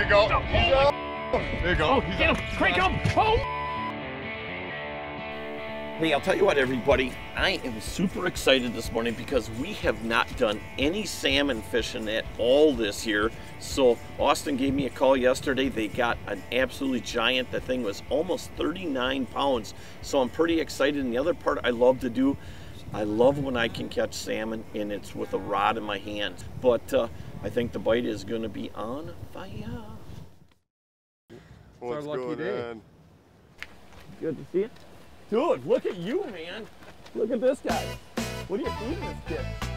There you go. There you go. Oh, get him! Crank him! Oh! Hey, I'll tell you what, everybody. I am super excited this morning because we have not done any salmon fishing at all this year. So Austin gave me a call yesterday. They got an absolutely giant. The thing was almost 39 pounds. So I'm pretty excited. And the other part I love to do, I love when I can catch salmon and it's with a rod in my hand. But uh, I think the bite is going to be on fire. What's our lucky going day. on? Good to see you. Dude, look at you, man. Look at this guy. What are you feeding this kid?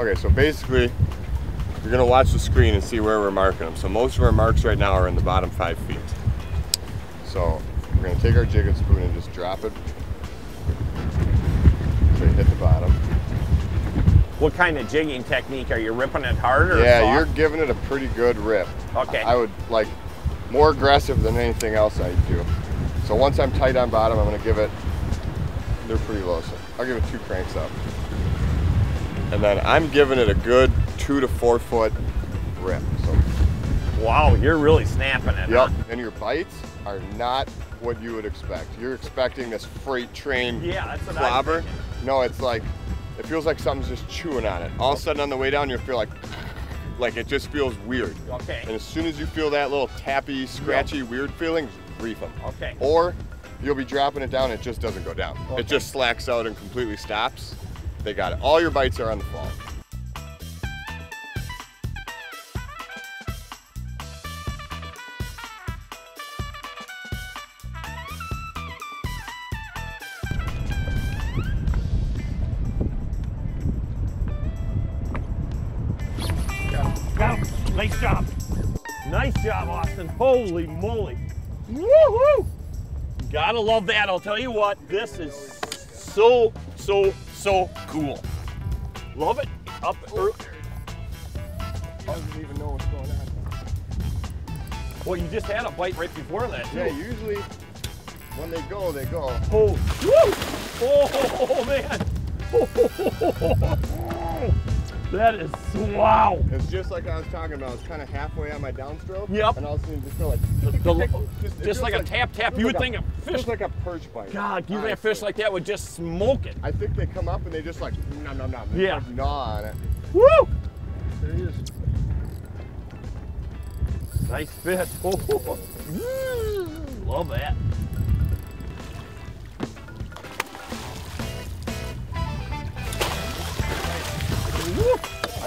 Okay, so basically, you're gonna watch the screen and see where we're marking them. So most of our marks right now are in the bottom five feet. So we're gonna take our jigging spoon and just drop it. So you hit the bottom. What kind of jigging technique? Are you ripping it hard or Yeah, soft? you're giving it a pretty good rip. Okay. I would like more aggressive than anything else I do. So once I'm tight on bottom, I'm gonna give it, they're pretty low, so I'll give it two cranks up. And then I'm giving it a good two to four foot rip. So, Wow, you're really snapping it. yep. huh? And your bites are not what you would expect. You're expecting this freight train Yeah, that's what I'm clobber. No, it's like, it feels like something's just chewing on it. All of a sudden on the way down, you feel like, like it just feels weird. Okay. And as soon as you feel that little tappy, scratchy, weird feeling, reef them. Okay. Or you'll be dropping it down, it just doesn't go down. Okay. It just slacks out and completely stops. They got it. All your bites are on the fall. Got. Nice job. Nice job, Austin. Holy moly. Woo-hoo! Gotta love that. I'll tell you what, this is so, so, so cool. Love it. Up early. Doesn't even know what's going on. Well, you just had a bite right before that, too. Yeah, usually when they go, they go. Oh, woo! Oh, man. that is, wow. It's just like I was talking about. It's kind of halfway on my downstroke. Yep. And all of a sudden, just feel like, The- just, it just feels like a tap, tap. You would like think a fish, like a perch bite. God, give me a fish like that would just smoke it. I think they come up and they just like nom nom nom. They Yeah. like gnaw on it. Woo! There he is. Nice fish. Love that.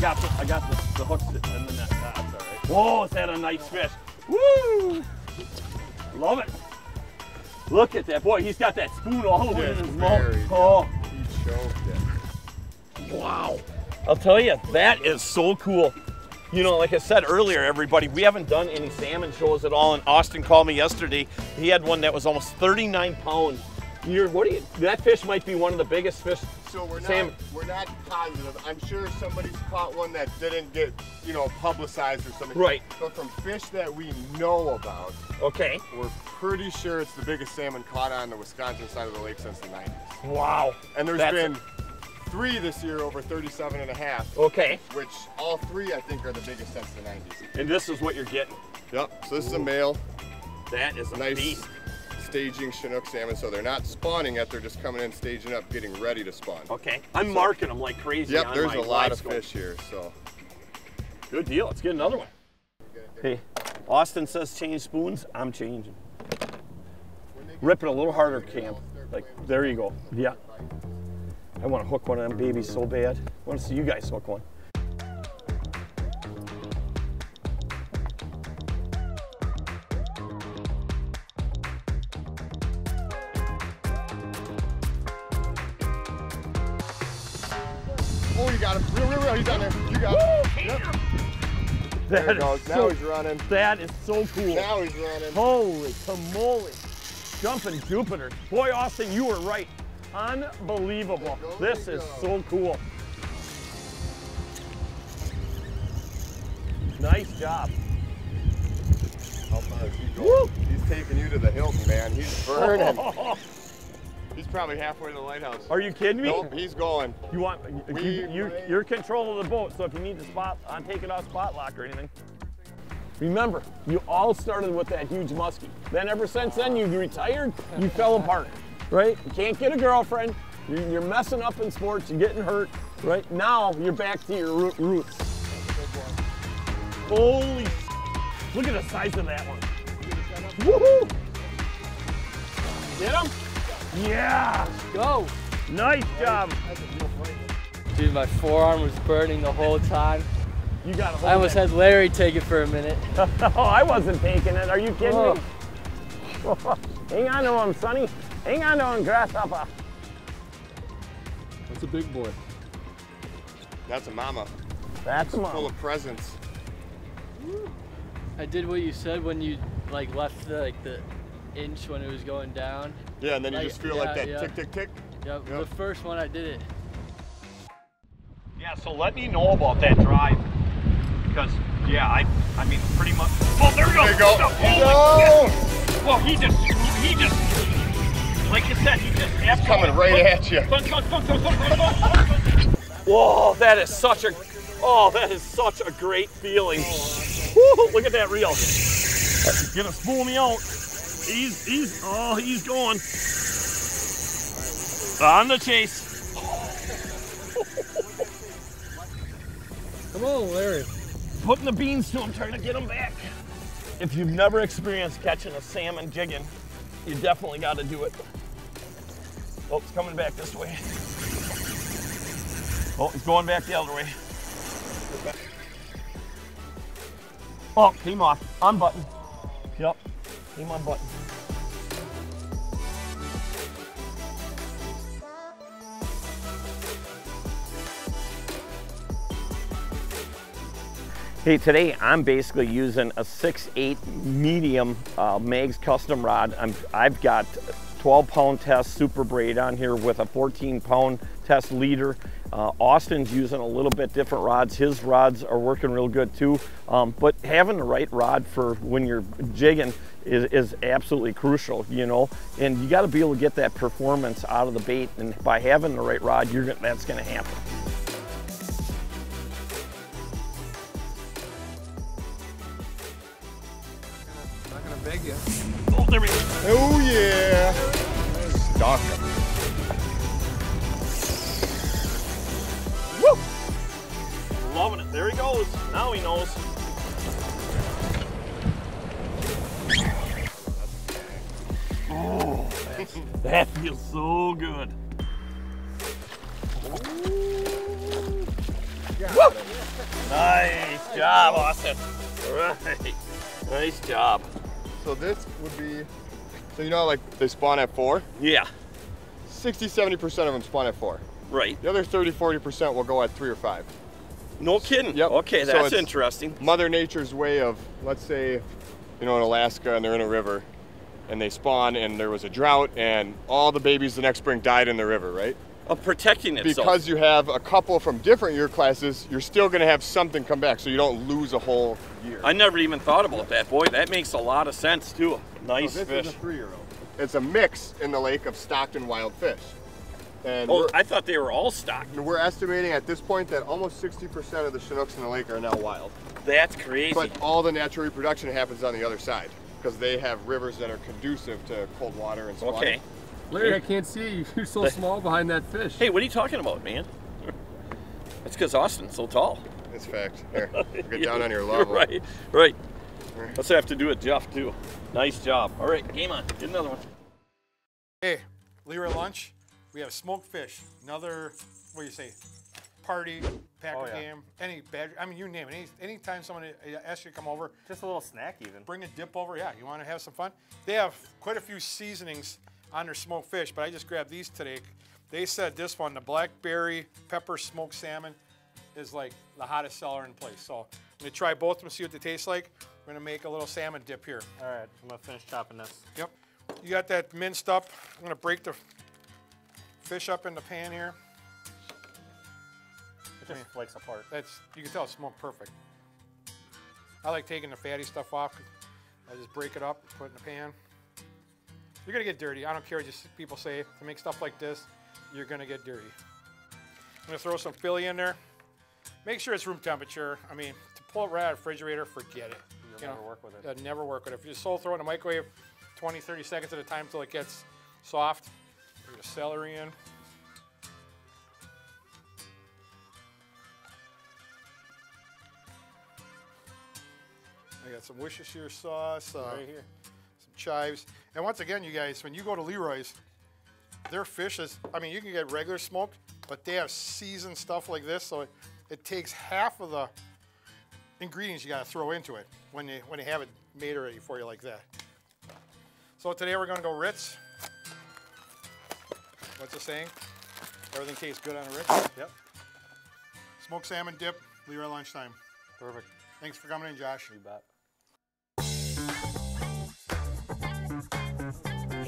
Got the, I got the, the hooks in the net. That's all right. Whoa, is that a nice fish? Woo! Love it. Look at that boy. He's got that spoon all the way in his mouth. Oh. He choked it. Wow. I'll tell you, that is so cool. You know, like I said earlier, everybody, we haven't done any salmon shows at all. And Austin called me yesterday. He had one that was almost 39 pounds. You're, what do you, that fish might be one of the biggest fish. So we're not Sam- we're not positive. I'm sure somebody's caught one that didn't get you know publicized or something. Right. But from fish that we know about, Okay. we're pretty sure it's the biggest salmon caught on the Wisconsin side of the lake since the 90s. Wow. And there's That's- been three this year over 37 and a half, Okay. which all three I think are the biggest since the 90s. And this is what you're getting. Yep. So this is a male, That is a nice beast. Staging Chinook salmon. So they're not spawning yet; they're just coming in, staging up, getting ready to spawn. Okay. I'm marking them like crazy. Yep. There's a lot of scope. fish here. So Good deal. Let's get another one. Hey, Austin says change spoons. I'm changing. Rip it a little harder, Cam. Like, there you go. Yeah. I want to hook one of them babies so bad. I want to see you guys hook one. Oh, you got him. Real, real, real. He's down there. You got Woo! him. Yep. That he goes. So, now he's running. That is so cool. Now he's running. Holy camoly. Jumping Jupiter. Boy, Austin, you were right. Unbelievable. Go, this is go. so cool. Nice job. How far is he going? Woo! He's taking you to the Hilton, man. He's burning. He's probably halfway to the lighthouse. Are you kidding me? Nope, he's going. You want We you, you, you're control of the boat, so if you need to spot on take it off spot lock or anything. Remember, you all started with that huge muskie. Then ever since then you retired, you fell apart. Right? You can't get a girlfriend. You're, you're messing up in sports. You're getting hurt. Right? Now you're back to your root, roots. Holy! Look at the size of that one. Woohoo! Get him? Yeah! Let's Go! Nice job. Dude, my forearm was burning the whole time. You got to I almost had Larry take it for a minute. Oh, I wasn't taking it. Are you kidding Oh. me? Hang on to him, Sonny. Hang on to him, Grasshopper. That's a big boy. That's a mama. That's a mama. Full of presents. I did what you said when you like left the, like the inch when it was going down. Yeah, and then you just feel yeah, like that yeah. tick, tick, tick. Yep, Yep. the first one I did it. Yeah, so let me know about that drive. Because, yeah, I I mean, pretty much. Oh, there we go. There you go. Holy oh, Go! Well, he just, he just, like you said, he just He's coming right at you. Whoa, that is such a, oh, that is such a great feeling. Oh, Woo, look at that reel. He's gonna spool me out. He's, he's, oh, he's going. On the chase. Come on, Larry. Putting the beans to him, trying to get him back. If you've never experienced catching a salmon jigging, you definitely got to do it. Oh, it's coming back this way. Oh, he's going back the other way. Oh, came off. Unbutton. Yep, came unbutton. Hey, today I'm basically using a 6'8 medium uh, Mags custom rod. I'm, I've got 12 pound test super braid on here with a 14 pound test leader. Uh, Austin's using a little bit different rods. His rods are working real good too. Um, but having the right rod for when you're jigging is, is absolutely crucial, you know. And you got to be able to get that performance out of the bait. And by having the right rod, you're gonna, that's going to happen. You. Oh, there we go. Oh, yeah. Stalk him. Loving it. There he goes. Now he knows. Oh, that feels so good. Woo! Nice job, Austin. Right. Nice job. So this would be, so you know like they spawn at four? Yeah, 60, 70% of them spawn at four. right. The other 30, 40% will go at three or five. No kidding. Yep. Okay, that's it's- interesting. Mother Nature's way of, let's say, you know, in Alaska and they're in a river and they spawn and there was a drought and all the babies the next spring died in the river, right? Of protecting itself. Because you have a couple from different year classes, you're still going to have something come back so you don't lose a whole year. I never even thought about that. Boy, that makes a lot of sense too. Nice So this fish. is a three-year-old. It's a mix in the lake of stocked and wild fish. And Oh, I thought they were all stocked. we're estimating at this point that almost 60% of the Chinooks in the lake are now wild. That's crazy. But all the natural reproduction happens on the other side because they have rivers that are conducive to cold water and spawning. okay. Larry, I can't see you. You're so small behind that fish. Hey, what are you talking about, man? That's because Austin's so tall. That's fact. Here, get down on your level. right, right. Let's have to do it, Jeff, too. Nice job. All right, game on. Get another one. Hey, Leroy Lunch. We have smoked fish. Another, what do you say, party, packer Oh, yeah. game, any badger. I mean, you name it. Any, anytime someone uh, asks you to come over, Just a little snack even. bring a dip over. Yeah, you want to have some fun? They have quite a few seasonings on their smoked fish, but I just grabbed these today. They said this one, the blackberry pepper smoked salmon, is like the hottest seller in place. So I'm gonna try both of them, see what they taste like. We're gonna make a little salmon dip here. All right, I'm gonna finish chopping this. Yep. You got that minced up. I'm gonna break the fish up in the pan here. It just flakes apart. That's you can tell it's smoked perfect. I like taking the fatty stuff off. I just break it up, put it in the pan. You're gonna get dirty. I don't care what just people say. To make stuff like this, you're gonna get dirty. I'm gonna throw some Philly in there. Make sure it's room temperature. I mean, to pull it right out of the refrigerator, forget it. You'll never work with it. It'll never work with it. If you just so throw it in the microwave 20, 30 seconds at a time until it gets soft. Put your celery in. I got some Worcestershire sauce. Uh, Right here. Chives. And once again, you guys, when you go to Leroy's, their fish is, I mean, you can get regular smoked, but they have seasoned stuff like this, so it, it takes half of the ingredients you got to throw into it when you when you have it made already for you like that. So today we're going to go Ritz. What's the saying? Everything tastes good on a Ritz. Yep. Smoked salmon dip, Leroy lunchtime. Perfect. Thanks for coming in, Josh. You bet.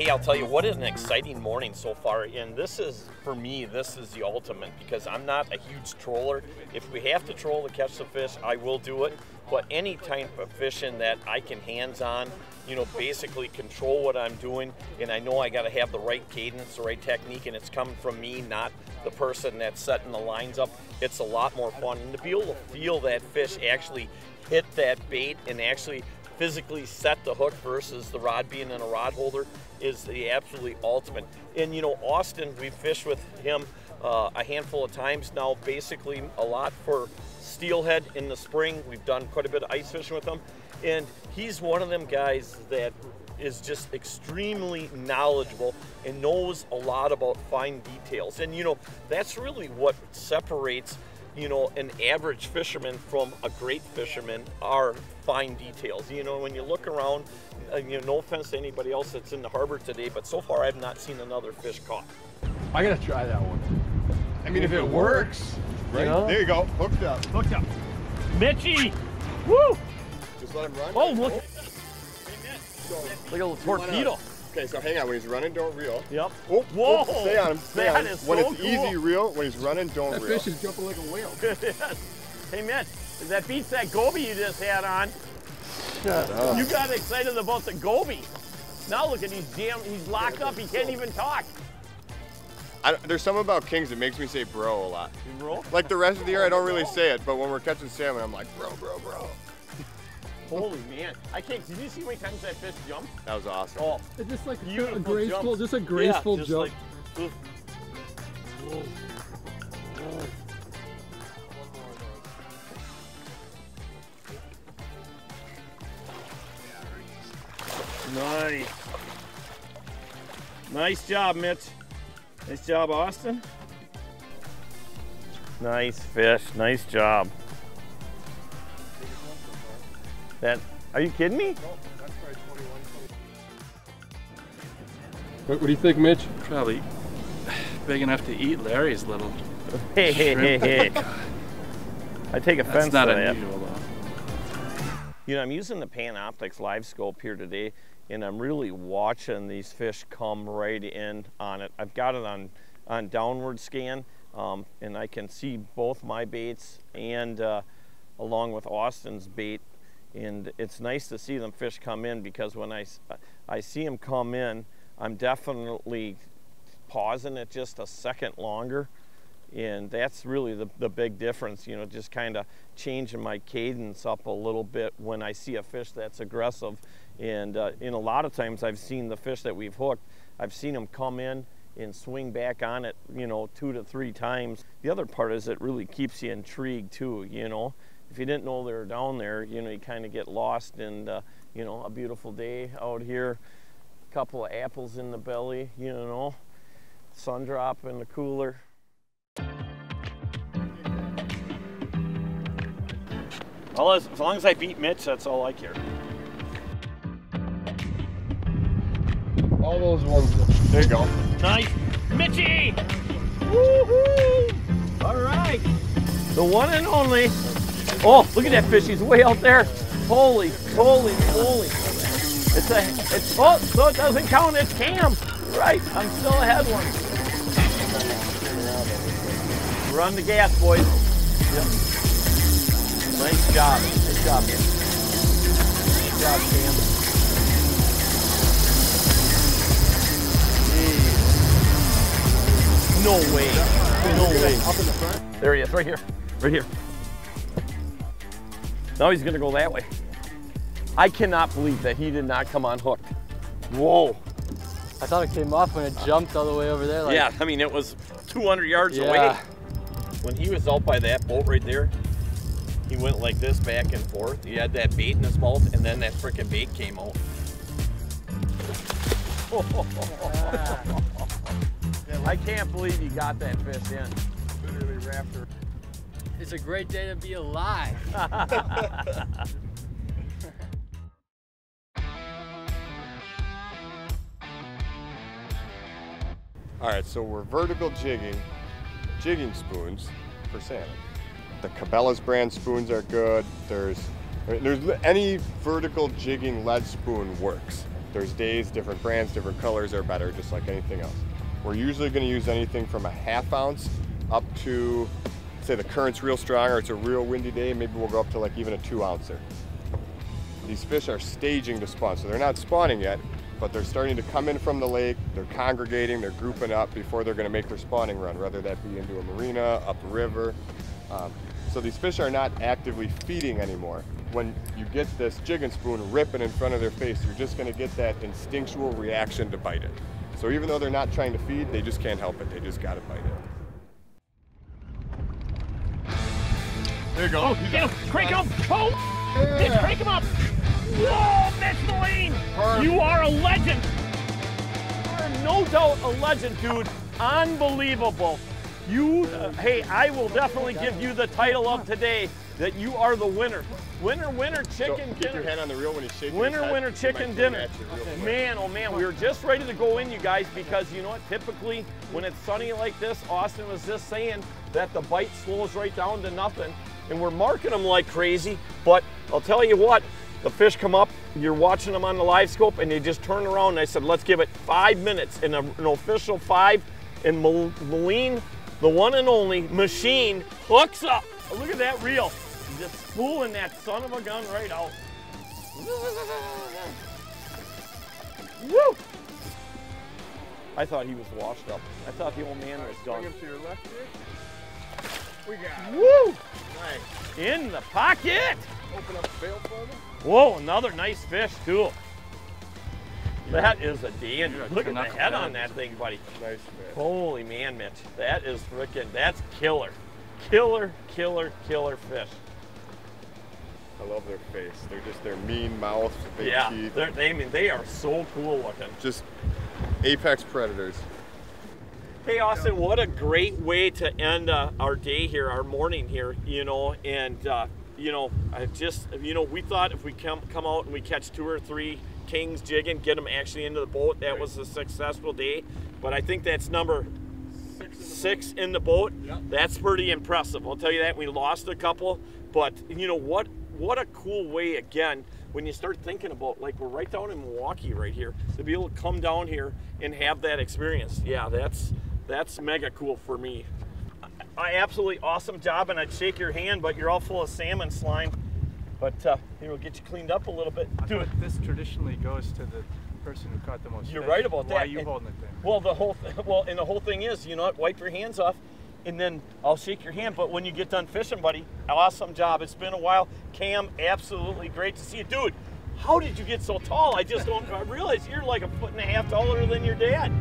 Hey, I'll tell you what an exciting morning so far. And this is, for me, this is the ultimate because I'm not a huge troller. If we have to troll to catch the fish, I will do it. But any type of fishing that I can hands on, you know, basically control what I'm doing, and I know I got to have the right cadence, the right technique, and it's coming from me, not the person that's setting the lines up. It's a lot more fun. And to be able to feel that fish actually hit that bait and actually physically set the hook versus the rod being in a rod holder is the absolutely ultimate. And you know, Austin, we've fished with him uh, a handful of times now, basically a lot for steelhead in the spring. We've done quite a bit of ice fishing with him. And he's one of them guys that is just extremely knowledgeable and knows a lot about fine details. And you know, that's really what separates you know, an average fisherman from a great fisherman are fine details. You know, when you look around, uh, you know, no offense to anybody else that's in the harbor today, but so far I've not seen another fish caught. I gotta try that one. I mean, if it works, right? know? There you go, hooked up. Hooked up. Mitchy! Woo! Just let him run. Oh, look. Like a little torpedo. Okay, so hang on. When he's running, don't reel. Yep. Oh, Whoa! oh, stay on him. Stay That on him. is When so it's easy, reel. When he's running, don't That reel. fish is jumping like a whale. hey, Mitch, that beats that goby you just had on. Shut up. You got excited about the goby. Now look at he's jammed, he's locked up, he can't even talk. I, there's something about kings that makes me say bro a lot. You roll? Like the rest of the year, I don't really say it, but when we're catching salmon, I'm like bro, bro, bro. Holy man. I can't, did you see how many times that fish jumped? That was awesome. Oh, It's just like a graceful, jump. just a graceful yeah, just jump. Like, oof. Nice. Nice job, Mitch. Nice job, Austin. Nice fish. Nice job. That. Are you kidding me? What, what do you think, Mitch? Probably big enough to eat Larry's little. Hey, hey, hey, hey. I take offense That's not to that. unusual though. You know, I'm using the Panoptix live scope here today, and I'm really watching these fish come right in on it. I've got it on, on downward scan, um, and I can see both my baits and uh, along with Austin's bait. And it's nice to see them fish come in because when I, I see them come in, I'm definitely pausing it just a second longer. And that's really the, the big difference you know just kind of changing my cadence up a little bit when i see a fish that's aggressive. And uh, in a lot of times i've seen the fish that we've hooked i've seen them come in and swing back on it you know two to three times. The other part is it really keeps you intrigued too you know if you didn't know they were down there you know you kind of get lost and uh, you know a beautiful day out here a couple of apples in the belly you know sun drop in the cooler Well, as, as long as I beat Mitch, that's all I care. All those ones. There you go. Nice. Mitchy! Woohoo! All right. The one and only. Oh, look at that fish. He's way out there. Holy, holy, holy. It's a, it's, oh, so it doesn't count. It's Cam. Right. I'm still ahead one. Run the gas, boys. Yep. Nice job. Nice job, man. job, Cam. Jeez. No way. No way. Up in the front. There he is, right here. Right here. Now he's gonna go that way. I cannot believe that he did not come on hooked. Whoa. I thought it came off when it jumped all the way over there. Like, yeah, I mean, it was 200 yards Yeah. away. When he was out by that boat right there, he went like this back and forth. He had that bait in his mouth, and then that freaking bait came out. I can't believe you got that fish in. Literally wrapped her. It's a great day to be alive. All right, so we're vertical jigging, jigging spoons for salmon. The Cabela's brand spoons are good. There's, there's any vertical jigging lead spoon works. There's days, different brands, different colors are better, just like anything else. We're usually going to use anything from a half ounce up to, say the current's real strong or it's a real windy day, maybe we'll go up to like even a two ouncer. These fish are staging to spawn, so they're not spawning yet, but they're starting to come in from the lake, they're congregating, they're grouping up before they're gonna make their spawning run, whether that be into a marina, up a river. Um, so these fish are not actively feeding anymore. When you get this jig and spoon ripping in front of their face, you're just gonna get that instinctual reaction to bite it. So even though they're not trying to feed, they just can't help it, they just gotta bite it. There you go. Get him! Crank him! Oh! Mitch, crank him up! Whoa, Mitch Moline! You are a legend! You are no doubt a legend, dude. Unbelievable. You, uh, hey, I will definitely give you the title of today that you are the winner. Winner, winner, So chicken keep your hand on the reel when you shake Winner, winner, chicken dinner. Man, oh man, we were just ready to go in, you guys, because you know what? Typically, when it's sunny like this, Austin was just saying that the bite slows right down to nothing, and we're marking them like crazy. But I'll tell you what, the fish come up, you're watching them on the live scope, and they just turn around. And I said, let's give it five minutes, and an official five, and Moline, the one and only machine, hooks up. Look at that reel. Just spooling that son of a gun right out. Woo! I thought he was washed up. I thought the old man was done. We got it. Woo! Nice. In the pocket! Open up the bail for me. Whoa, another nice fish too. That is a dandy. You're a Look at the head on that thing, buddy. Nice fish. Holy man, Mitch. That is freaking, that's killer. Killer, killer, killer fish. I love their face. They're just their mean mouth, big yeah, teeth. they're, they, I mean, they are so cool looking. Just apex predators. Hey Austin, what a great way to end uh, our day here, our morning here, you know, and uh, you know, I just, you know, we thought if we come come out and we catch two or three kings jigging, get them actually into the boat, that was a successful day. But I think that's number six in the boat. That's pretty impressive. I'll tell you that. We lost a couple, but you know what? What a cool way again when you start thinking about like we're right down in Milwaukee right here to be able to come down here and have that experience. Yeah, that's that's mega cool for me. I absolutely awesome job, and I'd shake your hand, but you're all full of salmon slime. But uh, you know, get you cleaned up a little bit. I Do it. This traditionally goes to the person who caught the most You're fish. right about Why that. are you And- holding it there? Well, the whole th- well, and the whole thing is, you know what? Wipe your hands off, and then I'll shake your hand. But when you get done fishing, buddy, awesome job. It's been a while. Cam, absolutely great to see you, dude. How did you get so tall? I just don't I realize you're like a foot and a half taller than your dad.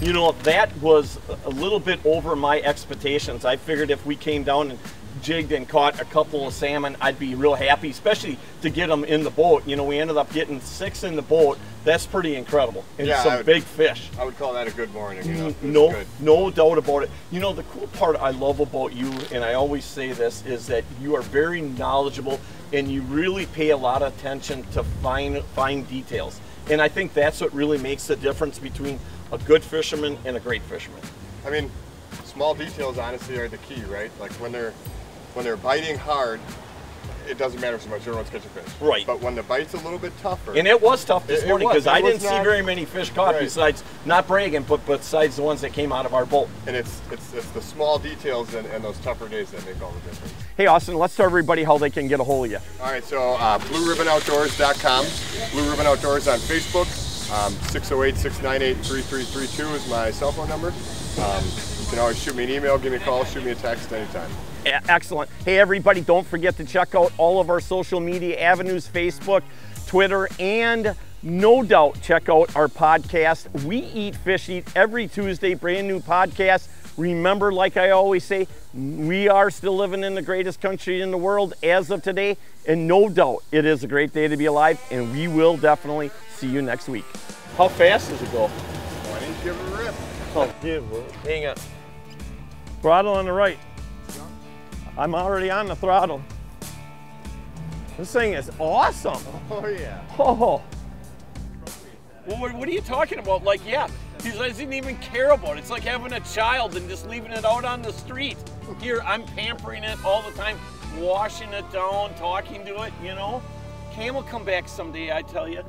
You know, that was a little bit over my expectations. I figured if we came down and jigged and caught a couple of salmon, I'd be real happy, especially to get them in the boat. You know, we ended up getting six in the boat. That's pretty incredible. And Yeah, some would- big fish. I would call that a good morning. You know, No, good. no doubt about it. You know, the cool part I love about you, and I always say this, is that you are very knowledgeable and you really pay a lot of attention to fine, fine details. And I think that's what really makes the difference between a good fisherman and a great fisherman. I mean, small details honestly are the key, right? Like when they're when they're biting hard, it doesn't matter so much. Everyone's catching fish. Right. But when the bite's a little bit tougher, And it was tough this It- it morning because I didn't see very many fish caught Right. besides, not bragging, but besides the ones that came out of our boat. and it's it's it's the small details and, and those tougher days that make all the difference. Hey, Austin, let's tell everybody how they can get a hold of you. All right, so uh, BlueRibbonOutdoors.com, Blue Ribbon Outdoors on Facebook. Um, 608-698-3332 is my cell phone number. Um, you can always shoot me an email, give me a call, shoot me a text anytime. Excellent. Hey, everybody, don't forget to check out all of our social media avenues Facebook, Twitter, and no doubt check out our podcast. We Eat Fish Eat every Tuesday, brand new podcast. Remember, like I always say, we are still living in the greatest country in the world as of today, and no doubt it is a great day to be alive, and we will definitely see you next week. How fast does it go? Why didn't you give it a rip? Oh, hang on. Throttle on the right. I'm already on the throttle. This thing is awesome. Oh yeah. Oh, Well, what, what are you talking about? Like, yeah, he doesn't even care about it. It's like having a child and just leaving it out on the street. Here, I'm pampering it all the time, washing it down, talking to it, you know. Cam will come back someday, I tell you.